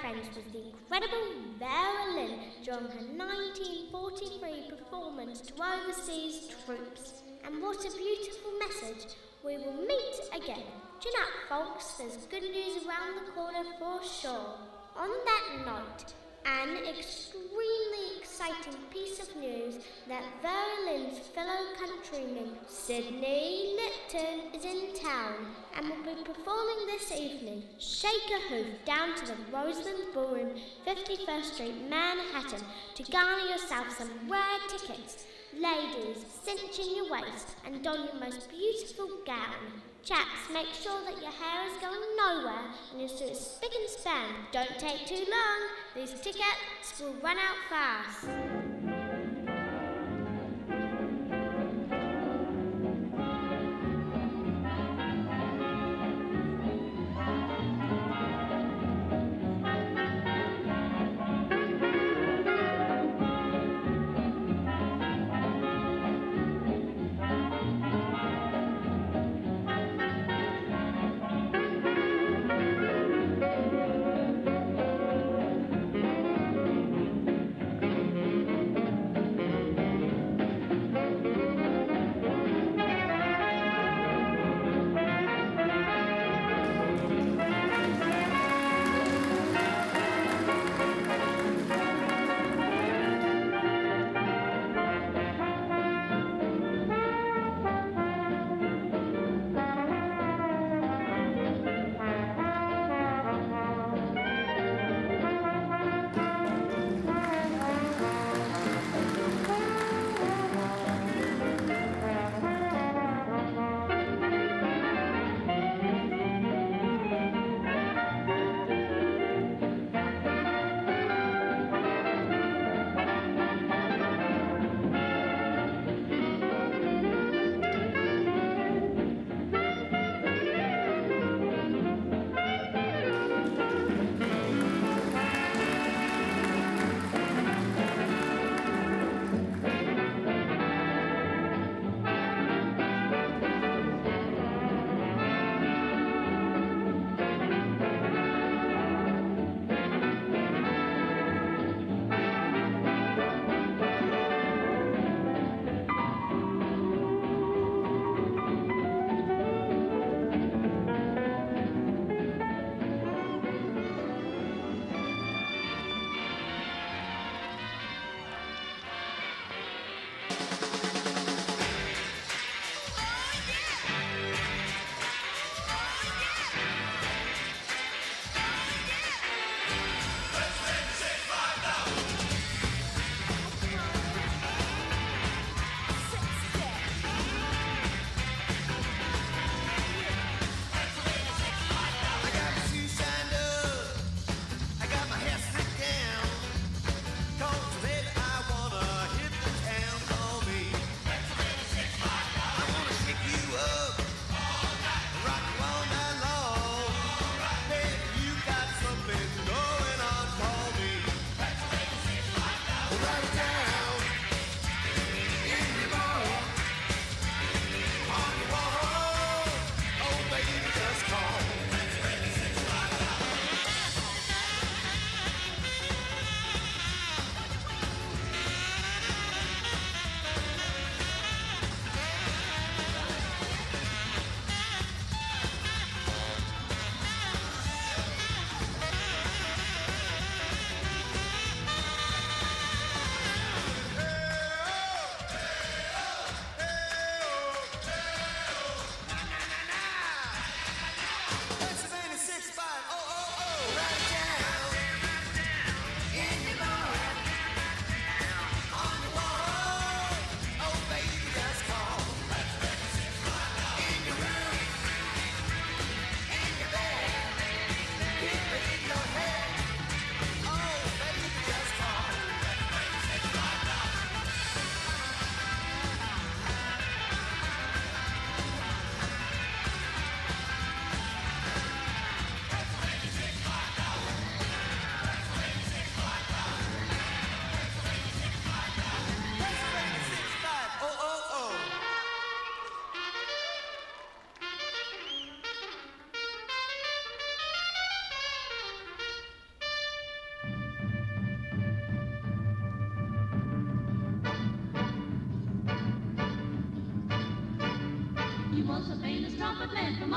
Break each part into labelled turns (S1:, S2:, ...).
S1: friends, was the incredible Vera Lynn during her 1943 performance to overseas troops. And what a beautiful message. We will meet again. You know, folks, there's good news around the corner for sure. On that note, an extremely exciting piece of news that Vera Lynn's fellow countryman Sidney Lipton is in town and will be performing this evening. Shake a hoof down to the Roseland Ballroom, 51st Street, Manhattan, to garner yourself some rare tickets. Ladies, cinch in your waist and don your most beautiful gown. Chaps, make sure that your hair is going nowhere and your suit is spick and span. Don't take too long. These tickets will run out fast.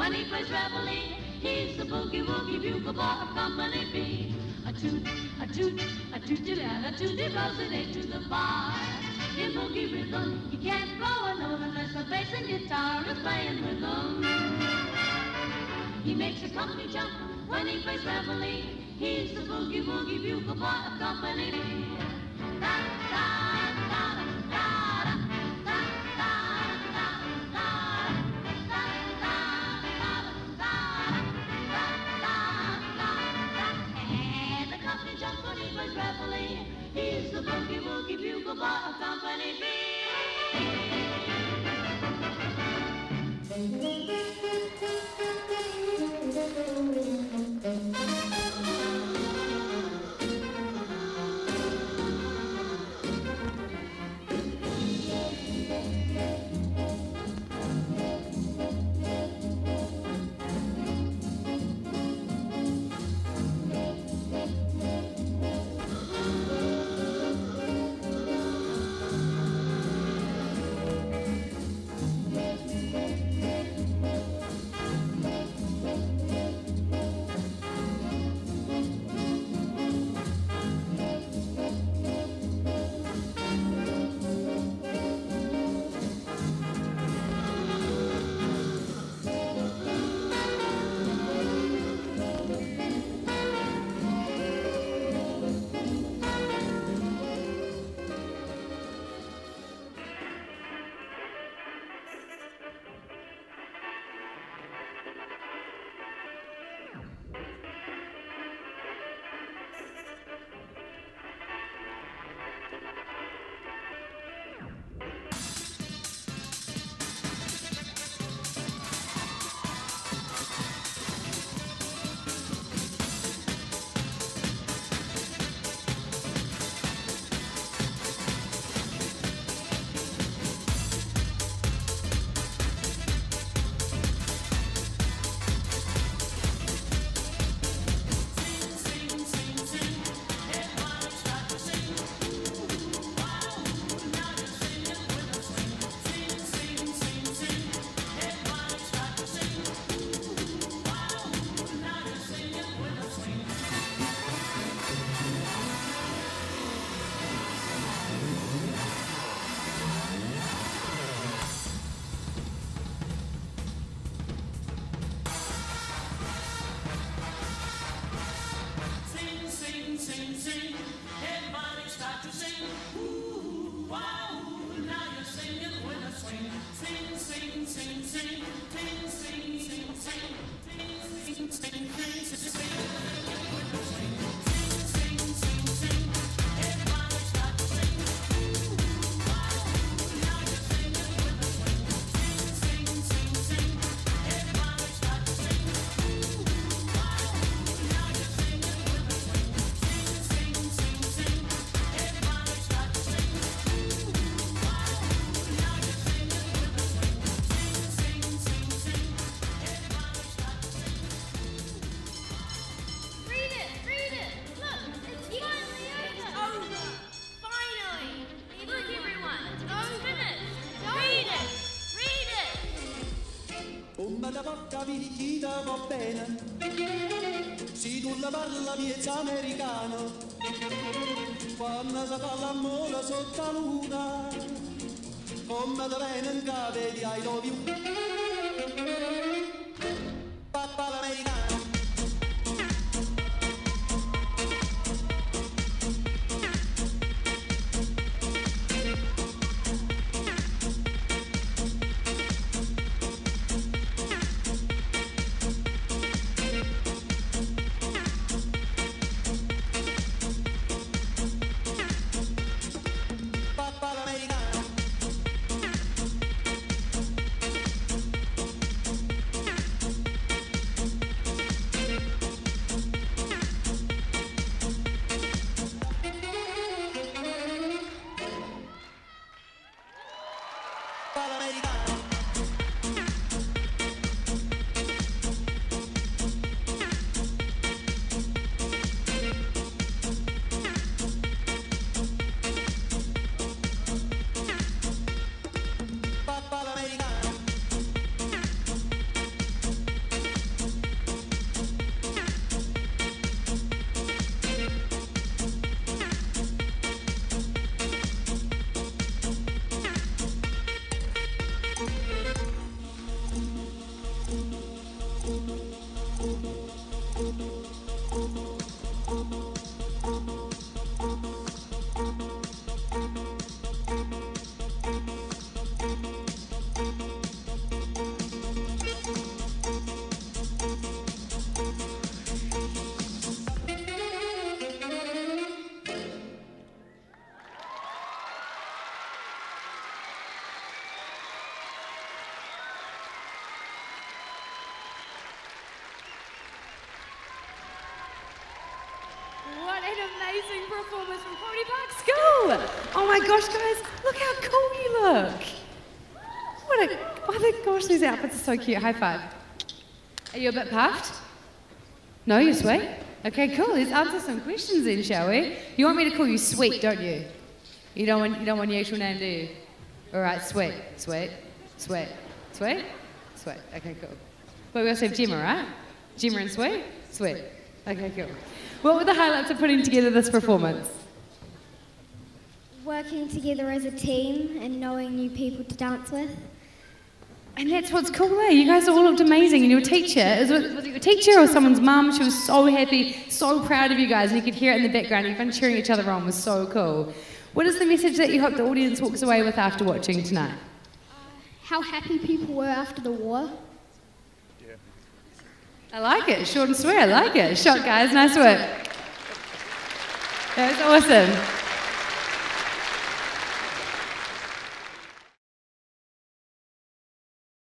S2: when he plays reveille. He's the boogie woogie bugle boy of Company B. A toot, a toot, a toot, a toot, he blows it eight to the bar. In boogie rhythm, he can't blow a note unless the bass and guitar is playing rhythm. He makes the company jump when he plays reveille. He's the boogie woogie bugle boy of Company B. Da,
S1: Read
S3: da porta picchita va bene, se tu la parla miezza americano, quando si fa l'amore sotto la luna, come da bene in cave di I love you.
S4: An amazing performance from Kauri Park School! Oh my gosh, guys, look how cool you look! What a, oh my gosh, these outfits are so cute. High five. Are you a bit puffed? No, you're sweet? Okay, cool. Let's answer some questions then, shall we? You want me to call you sweet, don't you? You don't want, you don't want your actual name, do you? All right, sweet, sweet, sweet, sweet, sweet. Okay, cool. But we also have Gemma, right? Gemma and sweet? Sweet. Okay, cool. What were the highlights of putting together this performance?
S5: Working together as a team and knowing new people to dance with.
S4: And that's what's cool, eh? You guys all looked amazing. And your teacher, is it, was it your teacher or someone's mum? She was so happy, so proud of you guys. And you could hear it in the background. Everyone cheering each other on was so cool. What is the message that you hope the audience walks away with after watching tonight?
S5: How happy people were after the war.
S4: I like it. Short and sweet. I like it. Shot, guys. Nice work. That was awesome.